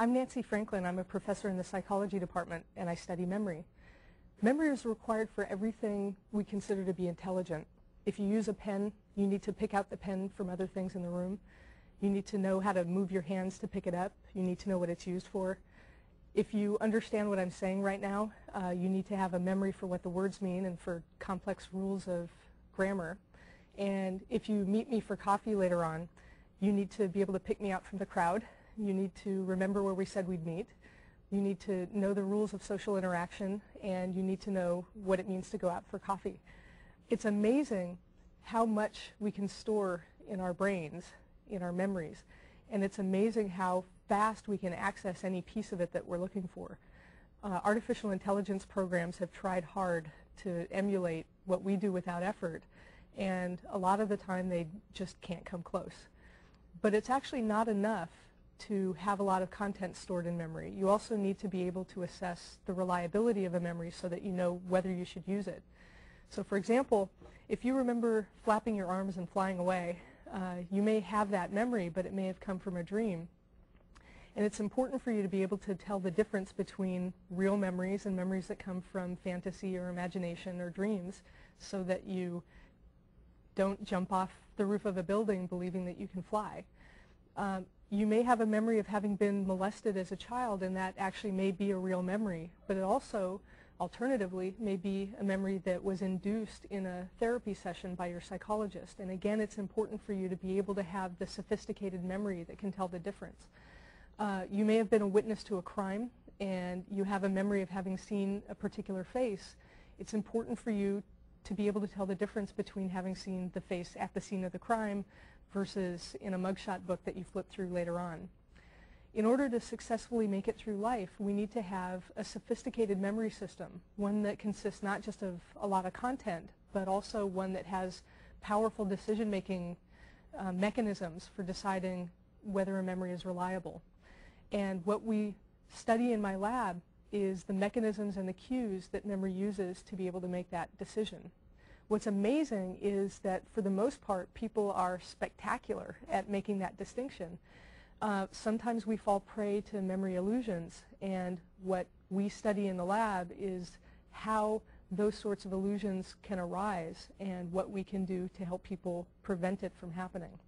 I'm Nancy Franklin. I'm a professor in the psychology department and I study memory. Memory is required for everything we consider to be intelligent. If you use a pen, you need to pick out the pen from other things in the room. You need to know how to move your hands to pick it up. You need to know what it's used for. If you understand what I'm saying right now, uh, you need to have a memory for what the words mean and for complex rules of grammar. And if you meet me for coffee later on, you need to be able to pick me out from the crowd. You need to remember where we said we'd meet. You need to know the rules of social interaction, and you need to know what it means to go out for coffee. It's amazing how much we can store in our brains, in our memories, and it's amazing how fast we can access any piece of it that we're looking for. Uh, artificial intelligence programs have tried hard to emulate what we do without effort, and a lot of the time they just can't come close. But it's actually not enough to have a lot of content stored in memory. You also need to be able to assess the reliability of a memory so that you know whether you should use it. So for example, if you remember flapping your arms and flying away, uh, you may have that memory, but it may have come from a dream. And it's important for you to be able to tell the difference between real memories and memories that come from fantasy or imagination or dreams so that you don't jump off the roof of a building believing that you can fly. Um, you may have a memory of having been molested as a child and that actually may be a real memory, but it also, alternatively, may be a memory that was induced in a therapy session by your psychologist. And again, it's important for you to be able to have the sophisticated memory that can tell the difference. Uh, you may have been a witness to a crime and you have a memory of having seen a particular face. It's important for you to be able to tell the difference between having seen the face at the scene of the crime versus in a mugshot book that you flip through later on. In order to successfully make it through life, we need to have a sophisticated memory system, one that consists not just of a lot of content, but also one that has powerful decision-making uh, mechanisms for deciding whether a memory is reliable. And what we study in my lab is the mechanisms and the cues that memory uses to be able to make that decision. What's amazing is that for the most part, people are spectacular at making that distinction. Uh, sometimes we fall prey to memory illusions, and what we study in the lab is how those sorts of illusions can arise and what we can do to help people prevent it from happening.